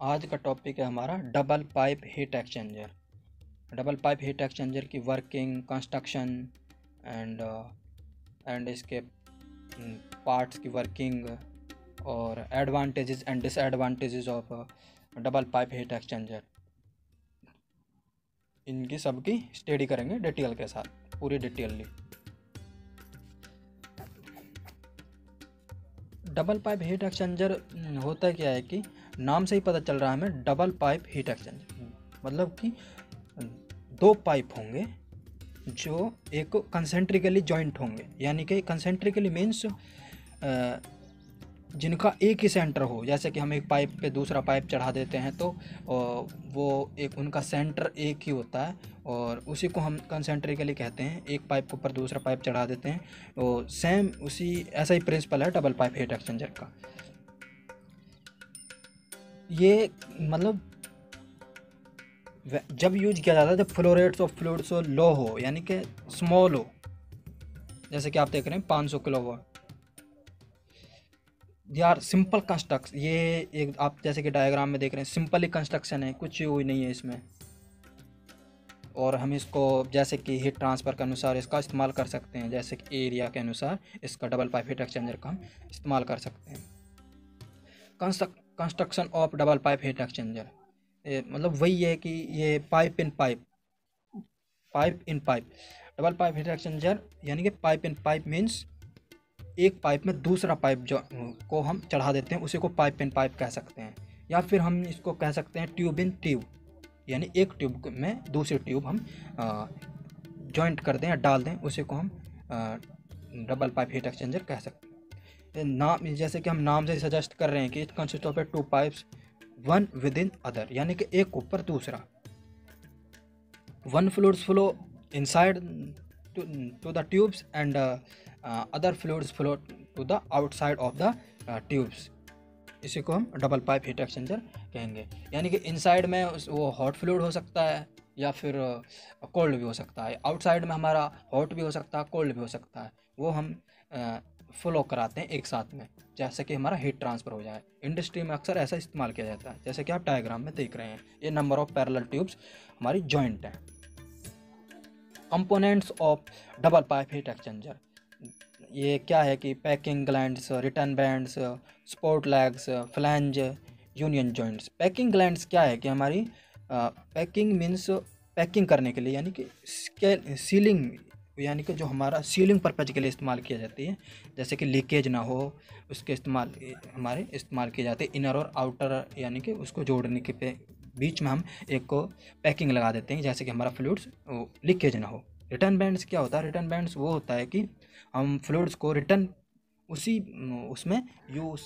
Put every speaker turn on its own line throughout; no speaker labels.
आज का टॉपिक है हमारा double pipe heat exchanger double pipe heat exchanger की वर्किंग कंस्ट्रक्शन एंड एंड इसके पार्ट्स mm, की वर्किंग और advantages and disadvantages of double pipe heat exchanger इनकी सबकी स्टडी करेंगे डिटेल के साथ पूरी detailly double pipe heat exchanger होता क्या है कि नाम से ही पता चल रहा है हमें डबल पाइप हीट एक्सचेंजर मतलब कि दो पाइप होंगे जो एक कंसेंट्रिकली जॉइंट होंगे। यानी कि कंसेंट्रिकली मीन्स जिनका एक ही सेंटर हो, जैसे कि हम एक पाइप पे दूसरा पाइप चढ़ा देते हैं तो वो एक, उनका सेंटर एक ही होता है, और उसी को हम कंसेंट्रिकली कहते हैं, एक पाइप के ऊपर दूसरा पाइप चढ़ा देते हैं तो सेम उसी, ऐसा ही प्रिंसिपल है डबल पाइप हीट एक्सचेंजर का। ये मतलब जब यूज़ किया जाता है जब flow rates of fluids low हो, यानी कि स्मॉल हो, जैसे कि आप देख रहे हैं 500 kilo watt. They are simple construct ये एक आप जैसे कि डायग्राम में देख रहे हैं सिंपल ही कंस्ट्रक्शन है, कुछ हुई नहीं है इसमें। और हम इसको जैसे कि हीट ट्रांसफ़र के अनुसार इसका इस्तेमाल कर सकते हैं, जैसे कि एरिया के अनुसार इसका डबल पाइप हीट एक्सचेंजर का हम इस्तेमाल कर सकते हैं। Construction of double pipe heat exchanger मतलब वही है कि ये pipe in pipe pipe in pipe double pipe heat exchanger यानी कि पाइप इन पाइप मीन्स एक पाइप में दूसरा पाइप जो को हम चढ़ा देते हैं, उसी को पाइप इन पाइप कह सकते हैं। या फिर हम इसको कह सकते हैं ट्यूब इन ट्यूब, यानी एक ट्यूब में दूसरी ट्यूब हम जॉइंट कर दें या डाल दें, उसी को हम डबल पाइप हीट एक्सचेंजर कह सकते हैं। नाम, जैसे कि हम नाम से सजेस्ट कर रहे हैं कि it consist of a two pipes one with in other यानी कि एक ऊपर दूसरा। One fluids flow inside to the tubes and other fluids flow to the outside of the tubes इसी को हम डबल पाइप हीट एक्सचेंजर कहेंगे। यानी कि इनसाइड में वो हॉट फ्लूड हो सकता है या फिर कोल्ड uh, भी हो सकता है। आउटसाइड में हमारा हॉट भी हो सकता है कोल्ड भी हो सकता है। वो हम फ्लो uh, कराते हैं एक साथ में जैसे कि हमारा हीट ट्रांसफ़र हो जाए। इंडस्ट्री में अक्सर ऐसा इस्तेमाल किया जाता है जैसे कि आप डायग्राम में देख रहे हैं। ये नंबर ऑफ़ पैरल ट्यूब्स हमारी जॉइंट हैं। Components of double pipe heat exchanger ये क्या है कि packing glands return bends support legs flange union joints packing glands क्या है कि हमारी पैकिंग मीन्स पैकिंग करने के लिए, यानी कि स्केल सीलिंग यानी कि जो हमारा सीलिंग पर्पज के लिए इस्तेमाल किया जाती है, जैसे कि लीकेज ना हो, उसके इस्तेमाल, हमारे इस्तेमाल किए जाते हैं इनर और आउटर यानी कि उसको जोड़ने के पे, बीच में हम एक को पैकिंग लगा देते हैं, जैसे कि हमारा फ्लूड्स लीकेज ना हो। रिटर्न बैंड्स क्या होता है? रिटर्न बैंड्स वो होता है कि हम फ्लूड्स को रिटर्न उसी, उसमें यूज़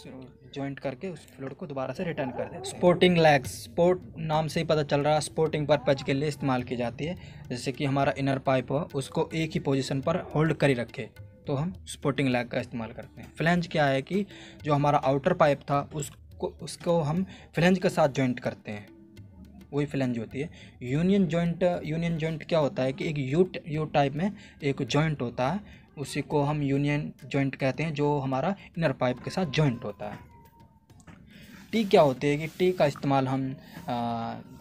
जॉइंट करके उस फ्लूड को दोबारा से रिटर्न कर दें स्पोर्टिंग लैग्स, स्पोर्ट, नाम से ही पता चल रहा है, स्पोर्टिंग पर्पज के लिए इस्तेमाल की जाती है। जैसे कि हमारा इनर पाइप हो, उसको एक ही पोजीशन पर होल्ड कर ही रखे तो हम स्पोर्टिंग लैग का इस्तेमाल करते हैं। फ्लेंज क्या है कि जो हमारा आउटर पाइप था, उसको उसको हम फ्लेंज के साथ जॉइंट करते हैं। वही फिलेंज होती है। यूनियन जॉइंट यूनियन जॉइंट क्या होता है कि एक यू यू टाइप में एक जॉइंट होता है, उसी को हम यूनियन जॉइंट कहते हैं, जो हमारा इनर पाइप के साथ जॉइंट होता है। टी क्या होती है कि टी का इस्तेमाल हम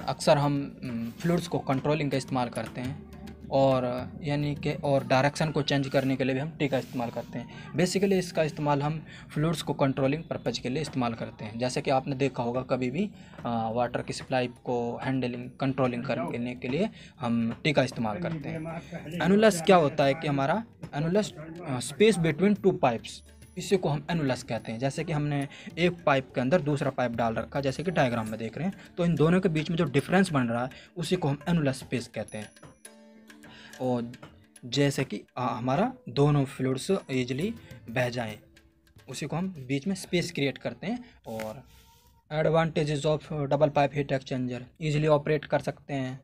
अक्सर हम फ्लूड्स को कंट्रोलिंग का इस्तेमाल करते हैं। और यानी कि और डायरेक्शन को चेंज करने के लिए भी हम टी का इस्तेमाल करते हैं। बेसिकली इसका इस्तेमाल हम फ्लूड्स को कंट्रोलिंग पर्पज़ के लिए इस्तेमाल करते हैं। जैसे कि आपने देखा होगा कभी भी आ, वाटर की सप्लाई को हैंडलिंग कंट्रोलिंग करने के लिए हम टी का इस्तेमाल करते हैं। एनुलस क्या होता है कि हमारा annulus space between two pipes इसी को हम एनुलस कहते हैं। जैसे कि हमने एक पाइप के अंदर दूसरा पाइप डाल रखा जैसे कि डायग्राम में देख रहे हैं। तो इन दोनों के बीच में जो डिफरेंस बन रहा है उसी को हम एनुलस स्पेस कहते हैं। और जैसे कि हमारा दोनों फ्लूड्स ईजिली बह जाएँ। उसी को हम बीच में स्पेस क्रिएट करते हैं और advantages of double pipe heat exchanger easily operate कर सकते हैं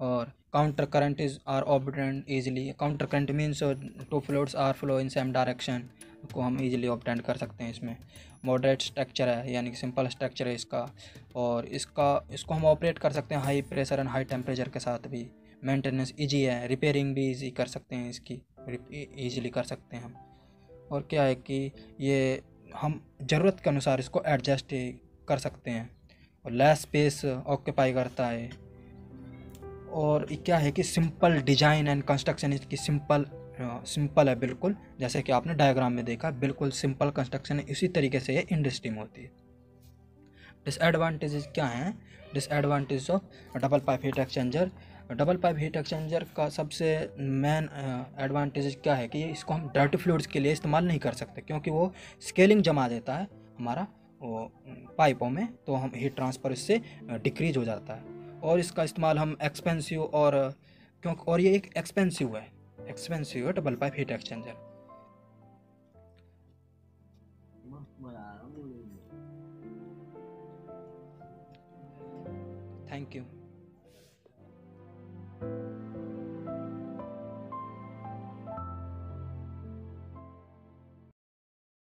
और counter current is are operant easily counter current means two fluids are flow in same direction को हम इजीली ऑपटेंड कर सकते हैं इसमें। मॉडरेट स्ट्रक्चर है, यानी कि सिंपल स्ट्रक्चर है इसका। और इसका, इसको हम ऑपरेट कर सकते हैं high pressure and high temperature के साथ भी। मेंटेनेंस इजी है रिपेयरिंग भी इजी कर सकते हैं इसकी ईजिली कर सकते हैं हम। और क्या है कि ये हम ज़रूरत के अनुसार इसको एडजस्ट कर सकते हैं। और लेस स्पेस ऑक्यूपाई करता है। और क्या है कि सिंपल डिज़ाइन एंड कंस्ट्रक्शन इसकी सिंपल सिंपल है बिल्कुल। जैसे कि आपने डायग्राम में देखा, बिल्कुल सिंपल कंस्ट्रक्शन है इसी तरीके से ये इंडस्ट्री में होती है। डिसएडवांटेजेस क्या हैं? Disadvantage of double pipe heat exchanger double pipe heat exchanger का सबसे मेन एडवांटेज क्या है कि इसको हम डर्टी फ्लूड्स के लिए इस्तेमाल नहीं कर सकते, क्योंकि वो स्केलिंग जमा देता है हमारा, वो पाइपों में तो हम हीट ट्रांसफ़र इससे डिक्रीज हो जाता है। और इसका इस्तेमाल हम एक्सपेंसिव और क्योंकि, और ये एक एक्सपेंसिव है एक्सपेंसिव है double pipe heat exchanger thank you